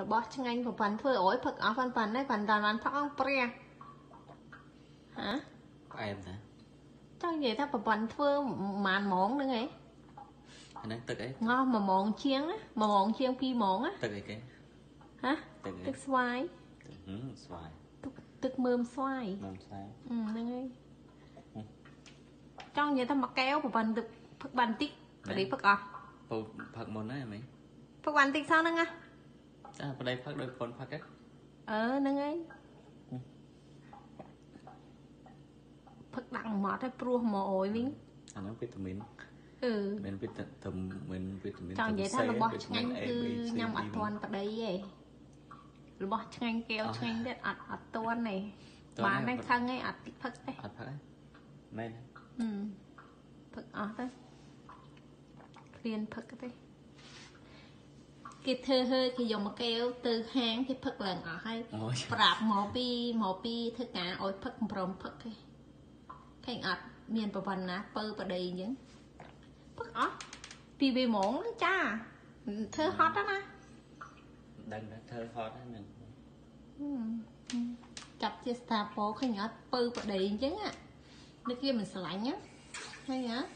របស់ឆ្ងាញ់ប្រព័ន្ធធ្វើអូយផឹកអស់ប៉ុណ្ណឹងដែរប៉ុន្តែបានផឹកអស់ព្រះហ៎ផ្អែមតាចង់និយាយថាប្រព័ន្ធធ្វើប្រហែលម៉ោងហ្នឹងឯងអាហ្នឹងទឹកអីងោះ1ម៉ោងជាងណា1ម៉ោងជាង2ម៉ោងណាទឹកអីគេហ៎ទឹកអីទឹកស្វាយទឹកហឹមស្វាយទឹកទឹកមើមស្វាយនំស្វាយអឺហ្នឹងហើយចង់និយាយថាមួយកែវប្រព័ន្ធទឹកផឹកបានតិចប្តីផឹកអស់ពូផឹកមុនហើយអីផឹកបានតិចសោះហ្នឹងណា ចាប្តីផឹកដោយប៉ុនផឹកហ៎អឺហ្នឹងហើយផឹកដាក់មកទៅព្រោះមកអយវិញអាហ្នឹងវីតាមីនអឺមានវីតាមីនវីតាមីនចង់និយាយថារបស់ឆ្ងាញ់គឺញ៉ាំអត់ទាន់ប្តីទេរបស់ឆ្ងាញ់កែវឆ្ងាញ់ទៀតអត់អត់ទាន់ទេបានតែខឹងឯងអត់ផឹកទេអត់ផឹកហ៎មែនហឹមផឹកអស់ទៅគ្លៀនផឹកទេ គេធ្វើហើគេយកមកកែវទៅហាងគេផឹកឡើងអស់ហើយអូយប្រាប់មកពីមកពីធ្វើការឲ្យផឹកមិនព្រមផឹកទេឃើញអត់មានប្រព័ន្ធណាពើប្តីអញ្ចឹងផឹកអស់ពីវាហ្មងចាធ្វើហត់ណាស់ណាដឹងថាធ្វើហត់ហ្នឹងហឹមចាប់ជាស្តាពោឃើញអត់ពើប្តីអញ្ចឹងណានឹកវាមិនស្រឡាញ់ណាឃើញអត់